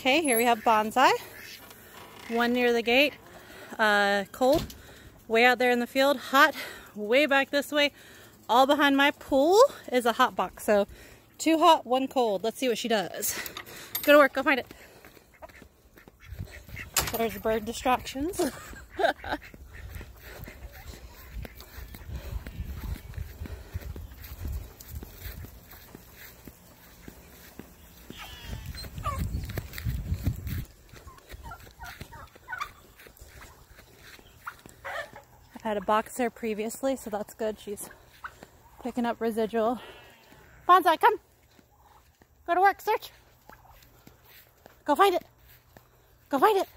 Okay, here we have bonsai. One near the gate, uh, cold. Way out there in the field, hot. Way back this way, all behind my pool is a hot box. So two hot, one cold. Let's see what she does. Go to work, go find it. There's bird distractions. had a box there previously, so that's good. She's picking up residual. Bonsai, come. Go to work, search. Go find it. Go find it.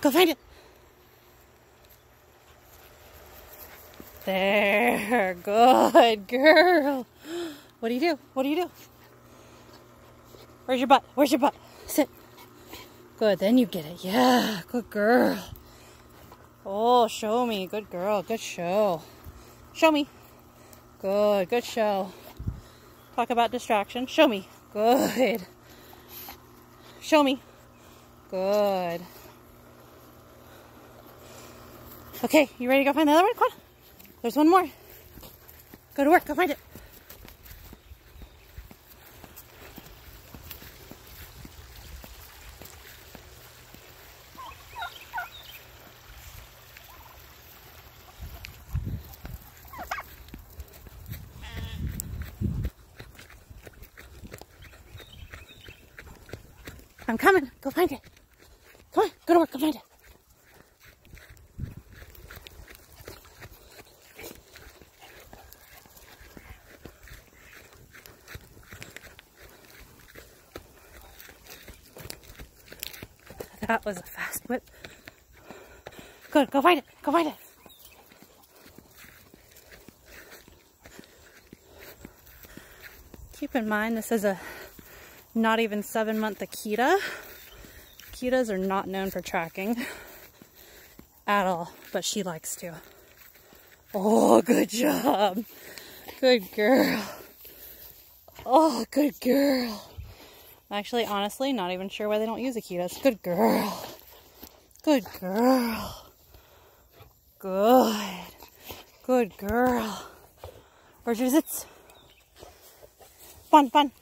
Go find it. There, good girl. What do you do? What do you do? Where's your butt? Where's your butt? Sit. Good, then you get it. Yeah, good girl. Oh, show me. Good girl. Good show. Show me. Good, good show. Talk about distraction. Show me. Good. Show me. Good. Okay, you ready to go find the other one? Come on. There's one more. Go to work. Go find it. I'm coming. Go find it. Come on. Go to work. Go find it. That was a fast whip. Good, go find it. Go find it. Keep in mind, this is a not even seven month Akita. Akitas are not known for tracking at all, but she likes to. Oh, good job. Good girl. Oh, good girl. Actually, honestly, not even sure why they don't use Akitas. Good girl. Good girl. Good. Good girl. Where's your zits? Fun, fun.